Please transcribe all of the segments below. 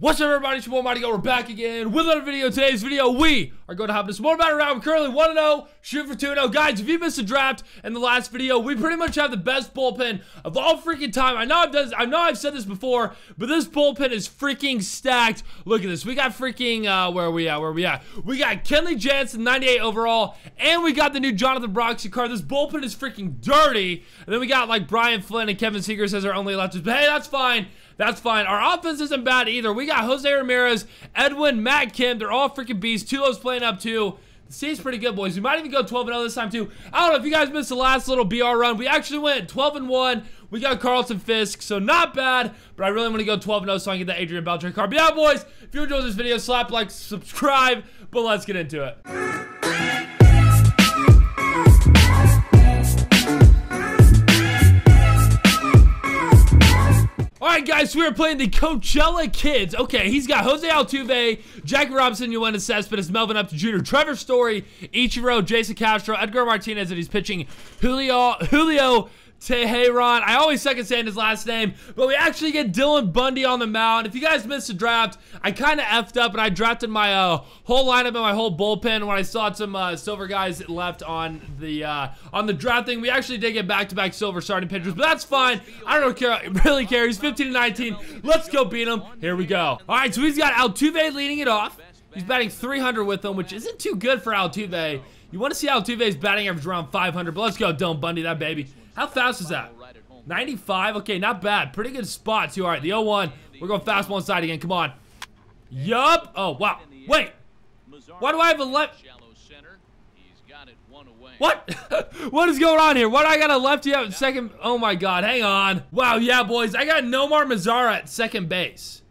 What's up everybody, it's your boy Mighty Goat. We're back again with another video. Today's video, we are going to have this more about round. We're currently 1-0, shoot for 2-0. Guys, if you missed the draft in the last video, we pretty much have the best bullpen of all freaking time. I know I've done, I know I've said this before, but this bullpen is freaking stacked. Look at this. We got freaking, uh, where are we at? Where are we at? We got Kenley Jansen, 98 overall, and we got the new Jonathan Broxton card. This bullpen is freaking dirty. And then we got like Brian Flynn and Kevin Siegrist as our only lefters. But hey, that's fine. That's fine. Our offense isn't bad either. We got Jose Ramirez, Edwin, Matt Kemp. They're all freaking beasts. Tulo's playing up too. The C's pretty good, boys. We might even go 12 0 this time too. I don't know if you guys missed the last little BR run. We actually went 12-1. We got Carlton Fisk, so not bad. But I really want to go 12 0 so I can get that Adrian Beltre card. But yeah, boys, if you enjoyed this video, slap like, subscribe. But let's get into it. Guys, we are playing the Coachella Kids. Okay, he's got Jose Altuve, Jackie Robinson, Yoenis Cespedes, Melvin Upton Jr., Trevor Story, Ichiro, Jason Castro, Edgar Martinez, and he's pitching Julio, Julio Teheran. I always second saying his last name, but we actually get Dylan Bundy on the mound. If you guys missed the draft, I kind of effed up and I drafted my uh, whole lineup and my whole bullpen when I saw some uh, silver guys left on the uh, on the drafting. We actually did get back-to-back -back silver starting pitchers, but that's fine. I don't care, really care. He's 15 to 19. Let's go beat him. Here we go. All right, so he's got Altuve leading it off. He's batting 300 with him, which isn't too good for Altuve. You want to see Altuve's batting average around 500, but let's go, Dylan Bundy, that baby. How fast is that? 95? Okay, not bad. Pretty good spot, too. All right, the 0-1. We're going fastball inside again. Come on. Yup. Oh, wow. Wait. Why do I have a left? What? what is going on here? Do I got a lefty out in second? Oh, my God. Hang on. Wow, yeah, boys. I got Nomar Mazara at second base.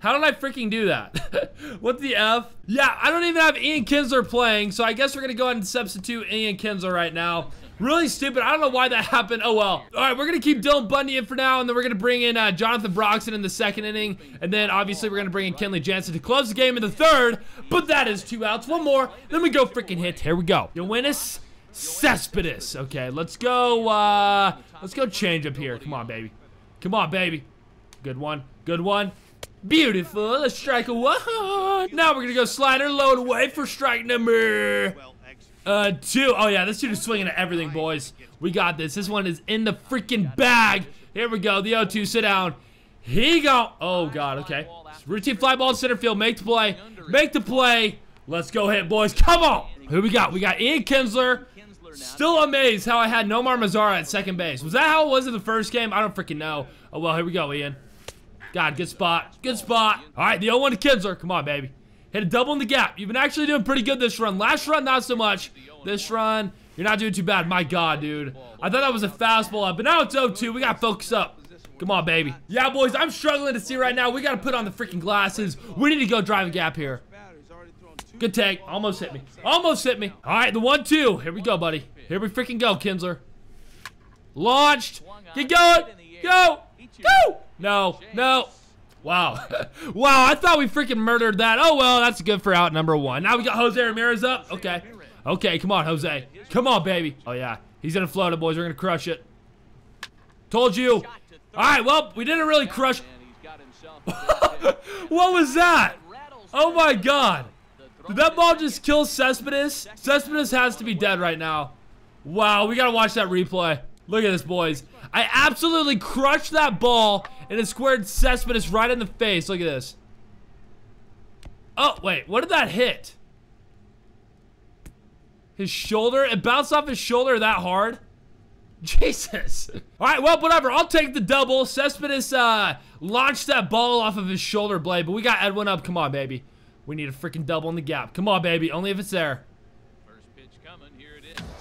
How did I freaking do that? what the F? Yeah, I don't even have Ian Kinsler playing, so I guess we're going to go ahead and substitute Ian Kinsler right now. Really stupid. I don't know why that happened. Oh, well. All right, we're going to keep Dylan Bundy in for now, and then we're going to bring in uh, Jonathan Broxton in the second inning. And then, obviously, we're going to bring in Kenley Jansen to close the game in the third. But that is two outs. One more. Then we go freaking hit. Here we go. Yoenis Cespedes. Okay, let's go. Uh, let's go change up here. Come on, baby. Come on, baby. Good one. Good one. Beautiful. Let's strike a one. Now we're going to go slider load away for strike number uh, two. Oh, yeah. This dude is swinging at everything, boys. We got this. This one is in the freaking bag. Here we go. The 0-2. Sit down. He go. Oh, God. Okay. Routine fly ball center field. Make the play. Make the play. Let's go hit, boys. Come on. Who we got? We got Ian Kinsler. Still amazed how I had Nomar Mazara at second base. Was that how it was in the first game? I don't freaking know. Oh, well, here we go, Ian. God, good spot. Good spot. All right, the 0-1 to Kinsler. Come on, baby. Hit a double in the gap. You've been actually doing pretty good this run. Last run, not so much. This run, you're not doing too bad. My God, dude. I thought that was a fastball up, but now it's 0-2. We got to focus up. Come on, baby. Yeah, boys, I'm struggling to see right now. We got to put on the freaking glasses. We need to go drive a gap here. Good take. Almost hit me. Almost hit me. All right, the 1-2. Here we go, buddy. Here we freaking go, Kinsler. Launched. Get going. Go. Go. No. No. Wow. wow, I thought we freaking murdered that. Oh, well, that's good for out number one. Now we got Jose Ramirez up. Okay. Okay, come on, Jose. Come on, baby. Oh, yeah. He's going to float it, boys. We're going to crush it. Told you. All right, well, we didn't really crush. what was that? Oh, my God. Did that ball just kill Cespedes? Cespedes has to be dead right now. Wow, we got to watch that replay. Look at this, boys. I absolutely crushed that ball and it squared Cespedes right in the face. Look at this. Oh, wait. What did that hit? His shoulder? It bounced off his shoulder that hard? Jesus. All right, well, whatever. I'll take the double. Cespedes uh, launched that ball off of his shoulder blade, but we got Edwin up. Come on, baby. We need a freaking double in the gap. Come on, baby. Only if it's there.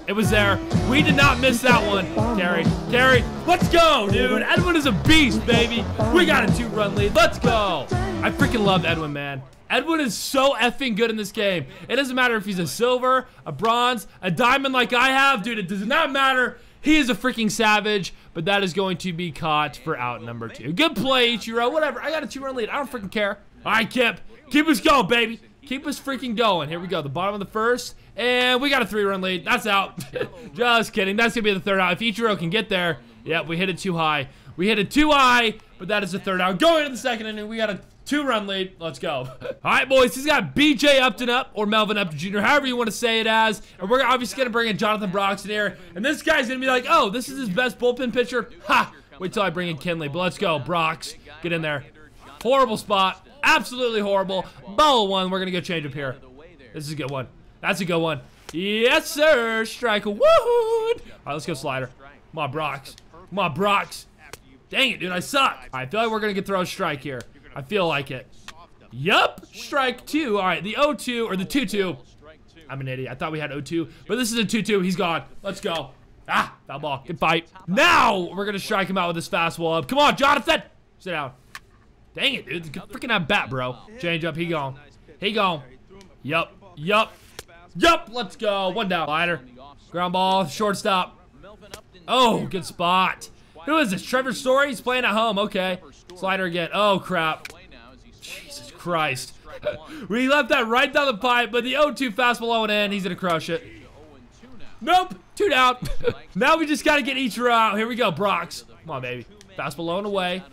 It was there. We did not miss that one. Carry. Carry. Let's go, dude. Edwin is a beast, baby. We got a two-run lead. Let's go. I freaking love Edwin, man. Edwin is so effing good in this game. It doesn't matter if he's a silver, a bronze, a diamond like I have. Dude, it does not matter. He is a freaking savage, but that is going to be caught for out number two. Good play, Ichiro. Whatever. I got a two-run lead. I don't freaking care. All right, Kip. Keep us going, baby. Keep us freaking going. Here we go. The bottom of the first. And we got a three-run lead. That's out. Just kidding. That's going to be the third out. If Ichiro can get there. Yep, we hit it too high. We hit it too high, but that is the third out. Going into the second inning, we got a Two run lead. Let's go. All right, boys. He's got BJ Upton up or Melvin Upton Jr., however you want to say it as. And we're obviously going to bring in Jonathan Broxton here. And this guy's going to be like, oh, this is his best bullpen pitcher. Ha! Wait till I bring in Kenley. But let's go. Brox. Get in there. Horrible spot. Absolutely horrible. Ball one. We're going to go change up here. This is a good one. That's a good one. Yes, sir. Strike. Woohoo! All right, let's go slider. Come on, Brox. Come on, Brox. Dang it, dude. I suck. I feel like we're going to get thrown a strike here. I feel like it. Yup. Strike two. All right, the 0-2 or the 2-2. I'm an idiot. I thought we had 0-2, but this is a 2-2. He's gone. Let's go. Ah, foul ball. Good fight. Now we're going to strike him out with this fastball up. Come on, Jonathan. Sit down. Dang it, dude. Freaking have bat, bro. Change up. He gone. He gone. Yup. Yup. Yup. Let's go. One down. Slider. Ground ball. Shortstop. Oh, good spot. Who is this? Trevor Story? He's playing at home. Okay. Slider again. Oh, crap. Jesus Christ. we left that right down the pipe, but the 0-2 fastball went in. He's going to crush it. Nope. Two down. now we just got to get Ichiro out. Here we go, Brox. Come on, baby. Fastball and away.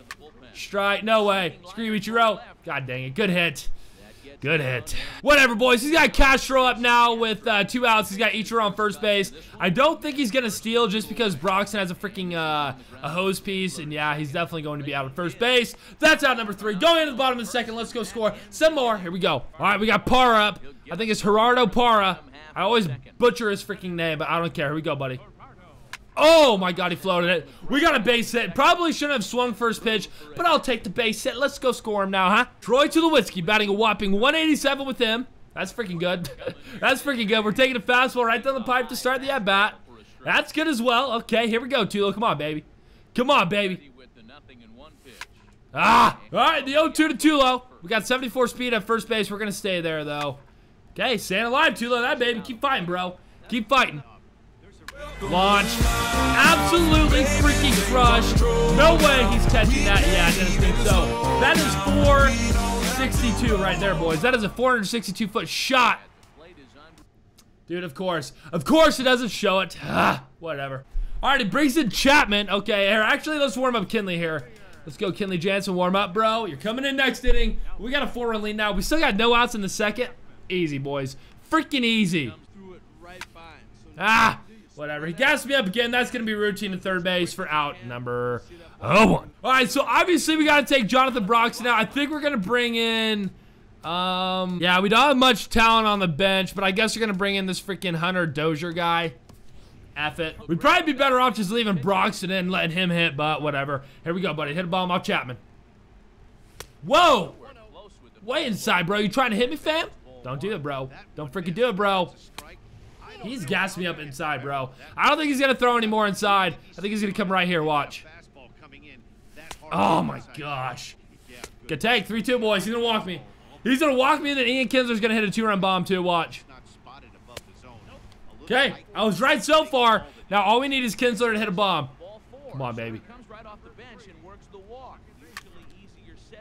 Strike. No way. Screw you, Ichiro. God dang it. Good hit. Good hit. Whatever, boys. He's got Castro up now with uh, two outs. He's got Ichiro on first base. I don't think he's going to steal just because Broxton has a freaking uh, a hose piece. And yeah, he's definitely going to be out at first base. That's out number three. Going into the bottom of the second. Let's go score some more. Here we go. All right, we got Parra up. I think it's Gerardo Parra. I always butcher his freaking name, but I don't care. Here we go, buddy. Oh my god, he floated it. We got a base hit. Probably shouldn't have swung first pitch, but I'll take the base hit. Let's go score him now, huh? Troy to Tulowitzki batting a whopping 187 with him. That's freaking good. That's freaking good. We're taking a fastball right down the pipe to start the at-bat. That's good as well. Okay, here we go, Tulo. Come on, baby. Come on, baby. Ah! All right, the 0-2 to Tulo. We got 74 speed at first base. We're going to stay there, though. Okay, staying alive, Tulo. That, baby. Keep fighting, bro. Keep fighting. Launch. Absolutely freaking crushed. No way he's catching that. Yeah, I didn't think so. That is 462 right there, boys. That is a 462 foot shot. Dude, of course. Of course it doesn't show it. Ah, whatever. All right, it brings in Chapman. Okay, here, actually, let's warm up Kenley here. Let's go, Kenley Jansen. Warm up, bro. You're coming in next inning. We got a four-run lead now. We still got no outs in the second. Easy, boys. Freaking easy. Ah, Whatever. He gassed me up again. That's going to be routine to third base for out number oh one. All right, so obviously we got to take Jonathan Broxton out. I think we're going to bring in... Um, yeah, we don't have much talent on the bench, but I guess we're going to bring in this freaking Hunter Dozier guy. F it. We'd probably be better off just leaving Broxton in and letting him hit, but whatever. Here we go, buddy. Hit a bomb off Chapman. Whoa! Way inside, bro. You trying to hit me, fam? Don't do it, bro. Don't freaking do it, bro. He's gassed me up inside, bro. I don't think he's going to throw any more inside. I think he's going to come right here. Watch. Oh, my gosh. Good take. 3-2, boys. He's going to walk me. He's going to walk me, and then Ian Kinsler's going to hit a two-run bomb, too. Watch. Okay. I was right so far. Now, all we need is Kinsler to hit a bomb. Come on, baby.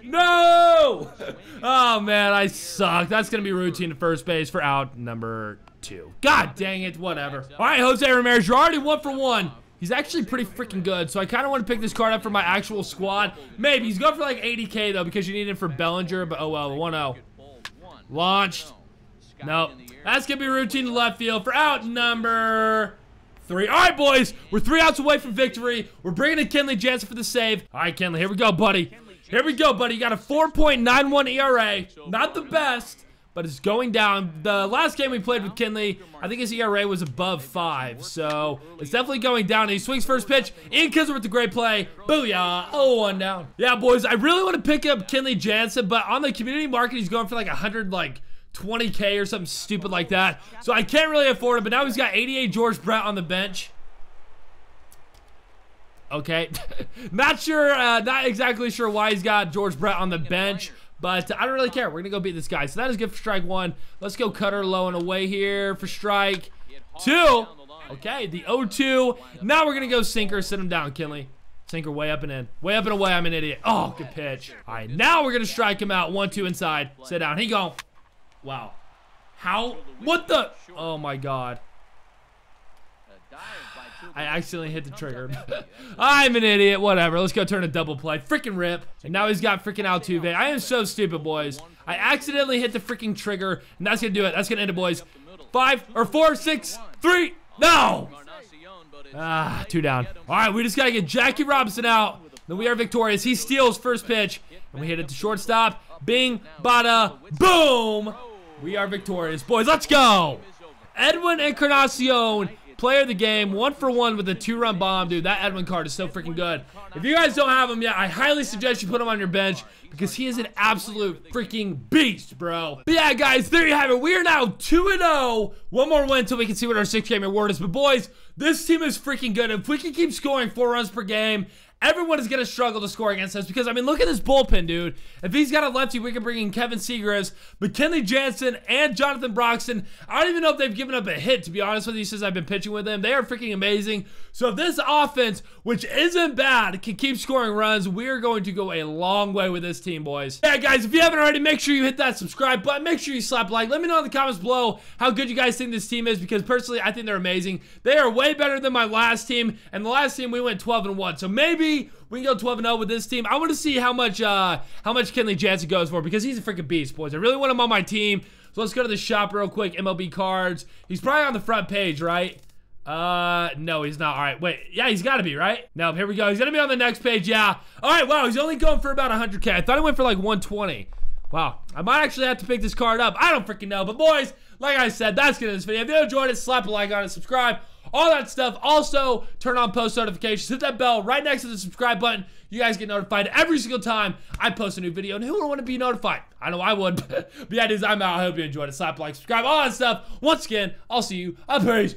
No! Oh, man, I suck. That's going to be routine to first base for out number two. God dang it, whatever. All right, Jose Ramirez, you're already one for one. He's actually pretty freaking good, so I kind of want to pick this card up for my actual squad. Maybe. He's going for like 80k, though, because you need him for Bellinger, but oh well, 1-0. Launched. Nope. That's going to be routine to left field for out number three. All right, boys. We're three outs away from victory. We're bringing in Kenley Jansen for the save. All right, Kenley, here we go, buddy. Here we go, buddy. Got a 4.91 ERA. Not the best but it's going down. The last game we played with Kenley, I think his ERA was above five, so it's definitely going down. He swings first pitch. Ian Kinsler with the great play. Booyah. Oh, one down. Yeah, boys, I really want to pick up Kenley Jansen, but on the community market, he's going for like 100, like, 20K or something stupid like that. So I can't really afford it, but now he's got 88 George Brett on the bench. Okay. not sure, uh, not exactly sure why he's got George Brett on the bench. But I don't really care. We're going to go beat this guy. So that is good for strike one. Let's go cutter low and away here for strike two. Okay, the 0-2. Now we're going to go sinker. Sit him down, Kenley. Sinker way up and in. Way up and away. I'm an idiot. Oh, good pitch. All right, now we're going to strike him out. 1-2 inside. Sit down. He go. Wow. How? What the? Oh, my God. I accidentally hit the trigger. I'm an idiot. Whatever. Let's go turn a double play. Freaking rip. And now he's got freaking Altuve. I am so stupid, boys. I accidentally hit the freaking trigger, and that's gonna do it. That's gonna end it, boys. Five or four, six, three. No. Ah, two down. All right, we just gotta get Jackie Robinson out. Then we are victorious. He steals first pitch, and we hit it to shortstop. Bing, bada, boom. We are victorious, boys. Let's go. Edwin Encarnacion, player of the game, one for one with a two-run bomb, dude. That Edwin card is so freaking good. If you guys don't have him yet, I highly suggest you put him on your bench because he is an absolute freaking beast, bro. But yeah, guys, there you have it. We are now 2-0. One more win until we can see what our six-game award is. But boys, this team is freaking good. If we can keep scoring four runs per game everyone is going to struggle to score against us because, I mean, look at this bullpen, dude. If he's got a lefty, we can bring in Kevin Siegrist, McKinley Jansen, and Jonathan Broxton. I don't even know if they've given up a hit, to be honest with you, since I've been pitching with them. They are freaking amazing. So if this offense, which isn't bad, can keep scoring runs, we're going to go a long way with this team, boys. Yeah, guys, if you haven't already, make sure you hit that subscribe button. Make sure you slap like. Let me know in the comments below how good you guys think this team is because personally, I think they're amazing. They are way better than my last team, and the last team, we went 12 and 1. So maybe we can go 12 and 0 with this team. I want to see how much uh how much Kenley Jansen goes for because he's a freaking beast, boys. I really want him on my team. So let's go to the shop real quick. MLB cards. He's probably on the front page, right? Uh, no, he's not. All right, wait. Yeah, he's got to be, right? No, here we go. He's going to be on the next page. Yeah. All right, wow. He's only going for about 100K. I thought he went for like 120. Wow. I might actually have to pick this card up. I don't freaking know. But boys, like I said, that's good in this video. If you enjoyed it, slap a like on it, subscribe all that stuff. Also, turn on post notifications, hit that bell right next to the subscribe button. You guys get notified every single time I post a new video. And who would want to be notified? I know I would. but yeah, dudes, I'm out. I hope you enjoyed it. Slap like, subscribe, all that stuff. Once again, I'll see you. Peace.